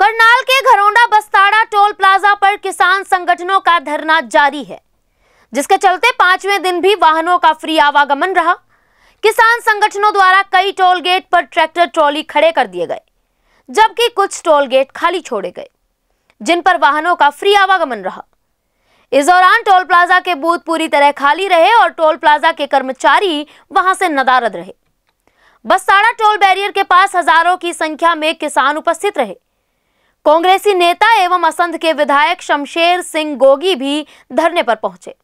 करनाल के Gharaunda Bastara toll plaza पर किसान संगठनों का धरना जारी है, जिसके चलते पाँचवें दिन भी वाहनों का फ्री आवागमन रहा। किसान संगठनों द्वारा कई टोल गेट पर ट्रैक्टर ट्रॉली खड़े कर दिए गए, जबकि कुछ टोल गेट खाली छोड़े गए, जिन पर वाहनों का फ्री आवागमन रहा। इस दौरान टोल प्लाजा के बूथ पूरी तरह खाली रहे और टोल प्लाजा के कर्मचारी वहाँ से नदारद रहे। बस्ताड़ा टोल बैरियर के पास हज़ारों की संख्या में किसान उपस्थित रहे। कांग्रेसी नेता एवं असंध के विधायक शमशेर सिंह गोगी भी धरने पर पहुँचे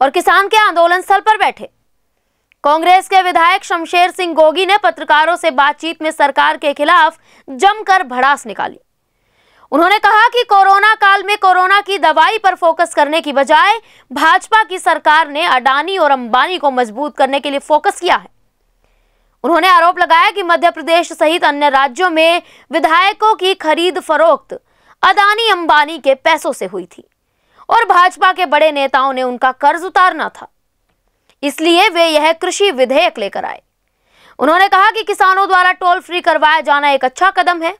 और किसान के आंदोलन स्थल पर बैठे। कांग्रेस के विधायक शमशेर सिंह गोगी ने पत्रकारों से बातचीत में सरकार के खिलाफ जमकर भड़ास निकाली। उन्होंने कहा कि कोरोना काल में कोरोना की दवाई पर फोकस करने की बजाय भाजपा की सरकार ने अडानी और अंबानी को मज़बूत करने के लिए फोकस किया है। उन्होंने आरोप लगाया कि मध्य प्रदेश सहित अन्य राज्यों में विधायकों की खरीद फरोख्त अदानी अंबानी के पैसों से हुई थी और भाजपा के बड़े नेताओं ने उनका कर्ज उतारना था। इसलिए वे यह कृषि विधेयक लेकर आए। उन्होंने कहा कि किसानों द्वारा टोल फ्री करवाया जाना एक अच्छा कदम है,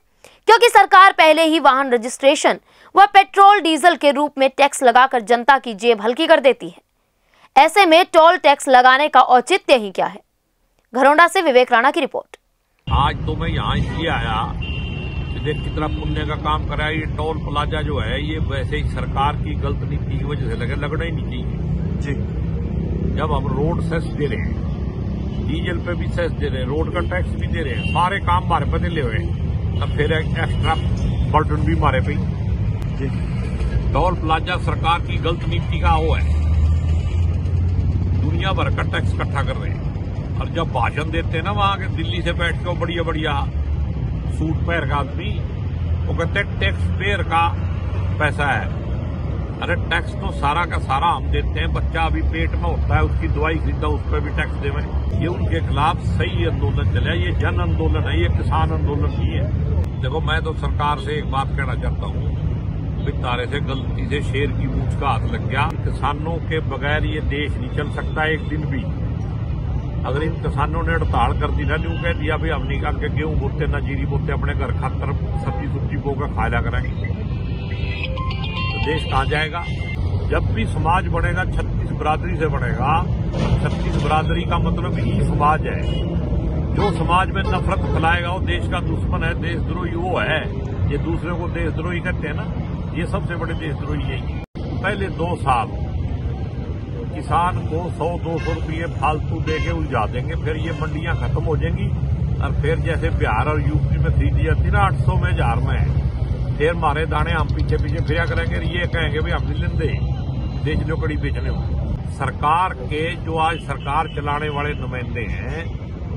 क्योंकि सरकार पहले ही वाहन रजिस्ट्रेशन व पेट्रोल डीजल के रूप में टैक्स लगाकर जनता की जेब हल्की कर देती है। ऐसे में टोल टैक्स लगाने का औचित्य ही क्या है? घरोंडा से विवेक राणा की रिपोर्ट। आज तो मैं यहाँ इसलिए आया कि देख कितना पुण्य का काम करा ये टोल प्लाजा जो है ये वैसे ही सरकार की गलत नीति की वजह से लगे लगना ही नहीं चाहिए। जी। जब हम रोड सेस दे रहे हैं डीजल पे भी सेस दे रहे हैं रोड का टैक्स भी दे रहे हैं सारे काम हमारे पे ले हुए तब फिर एक्स्ट्रा बर्डन भी हमारे पे। टोल प्लाजा सरकार की गलत नीति का वो है। दुनिया भर का टैक्स इकट्ठा कर रहे हैं। और जब भाषण देते ना वहाँ के, दिल्ली से बैठ के बढ़िया बढ़िया सूट पैर का आदमी, वो कहते टैक्स पेयर का पैसा है। अरे टैक्स तो सारा का सारा हम देते हैं, बच्चा अभी पेट में होता है, उसकी दवाई खरीदा उस पर भी टैक्स देवे। ये उनके खिलाफ सही आंदोलन चले ये जन आंदोलन है, ये किसान आंदोलन नहीं है। देखो, मैं तो सरकार से एक बात कहना चाहता हूँ तारे से गलती से शेर की मूछ का हाथ लग गया। किसानों के बगैर ये देश नहीं चल सकता एक दिन भी। अगर इन किसानों ने हड़ताल कर दी ना यूँ कह दिया भाई हम नहीं करके गेहूँ बोते ना जीरी बोते अपने घर खातर सब्ज़ी सुब्जी बो कर खाया करेंगे तो देश कहाँ जाएगा जब भी समाज बढ़ेगा छत्तीस बरादरी से बढ़ेगा छत्तीस बरादरी का मतलब ही समाज है जो समाज में नफरत फैलाएगा वो देश का दुश्मन है देशद्रोही वो है ये दूसरे को देशद्रोही कहते हैं ना ये सबसे बड़े देशद्रोही यही पहले दो साल किसान को सौ, दो सौ रुपये फालतू दे के उलझा देंगे, फिर ये मंडियाँ खत्म हो जाएँगी। और फिर जैसे बिहार और यूपी में खरीदी जाती ना, आठ सौ में हज़ार में फिर मारे दाने हम पीछे पीछे फिर करेंगे, ये कहेंगे भी हम नहीं लेंदे बेच लो कड़ी बेचने हो सरकार के जो आज सरकार चलाने वाले नुमाइंदे हैं,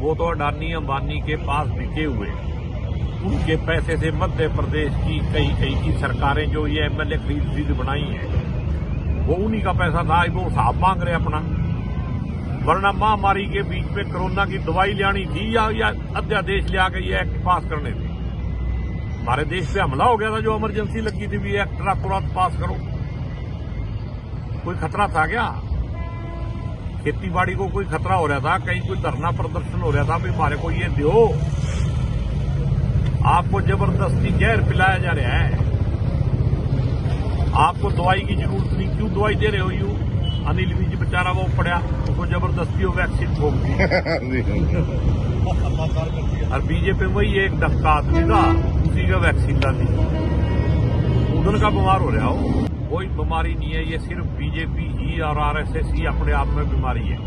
वो तो अडानी अंबानी के पास बिके हुए उनके पैसे से मध्य प्रदेश की कई कई की सरकारें जो ये एमएलए खरीद खरीद बनाई हैं वो उन्हीं का पैसा था वो हिसाब मांग रहे अपना वरना महामारी के बीच में कोरोना की दवाई लानी थी या, या अध्यादेश ले आकर ये एक्ट पास करने थे हमारे देश पे हमला हो गया था जो इमरजेंसी लगी थी भी एक्ट तुरंत पास करो कोई खतरा था क्या खेती बाड़ी को कोई खतरा हो रहा था कहीं कोई धरना प्रदर्शन हो रहा था भी हमारे को ये दो आपको ज़बरदस्ती जहर पिलाया जा रहा है दवाई की ज़रूरत नहीं क्यों दवाई दे रहे हो यू अनिल विज बेचारा वो पड़ा उसको ज़बरदस्ती हो वैक्सीन ठोक दी और बीजेपी वही एक धक्का आदमी था उसी का वैक्सीन डाली उधर का बीमार हो रहा हो कोई बीमारी नहीं है ये सिर्फ़ बीजेपी ही और आरएसएस ही अपने आप में बीमारी है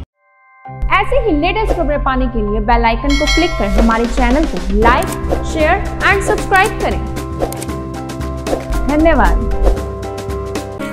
ऐसे ही लेटेस्ट खबरें पाने के लिए बेल आइकन को क्लिक कर हमारे चैनल को लाइक, शेयर एंड सब्सक्राइब करें। धन्यवाद।